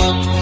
Bum